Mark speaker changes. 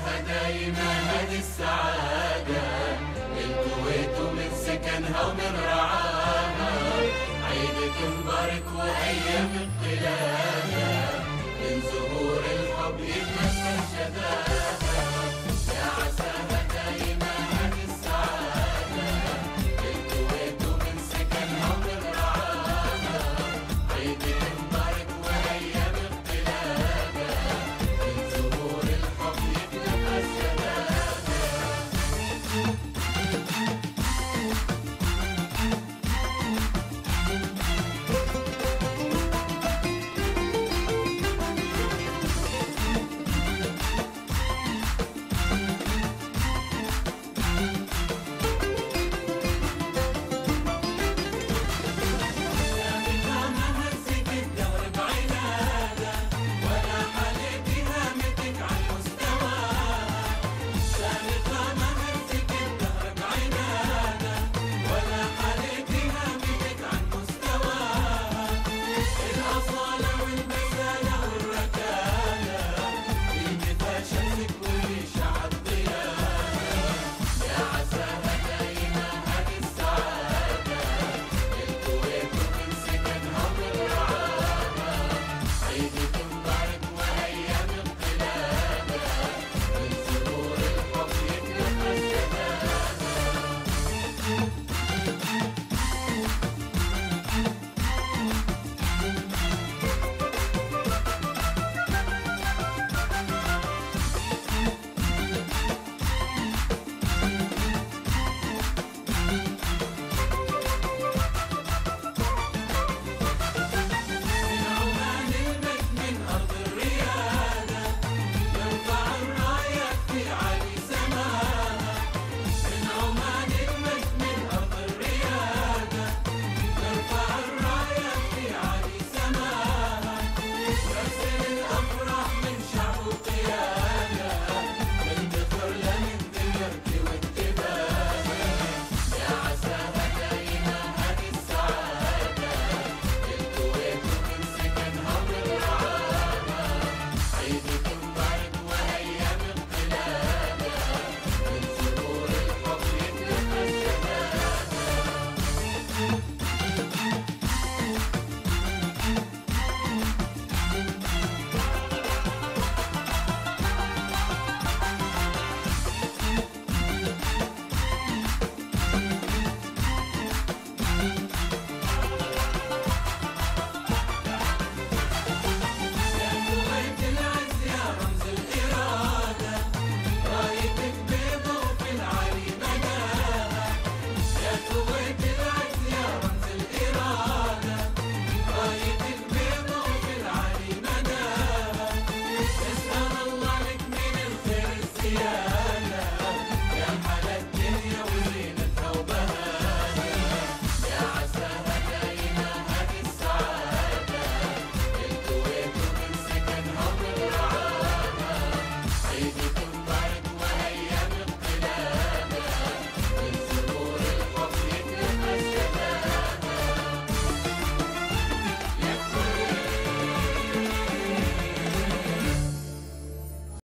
Speaker 1: لها دايما هذه السعادة. الكويت ومن سكنها ومن رعاها. عيدك مبارك وأيام القلال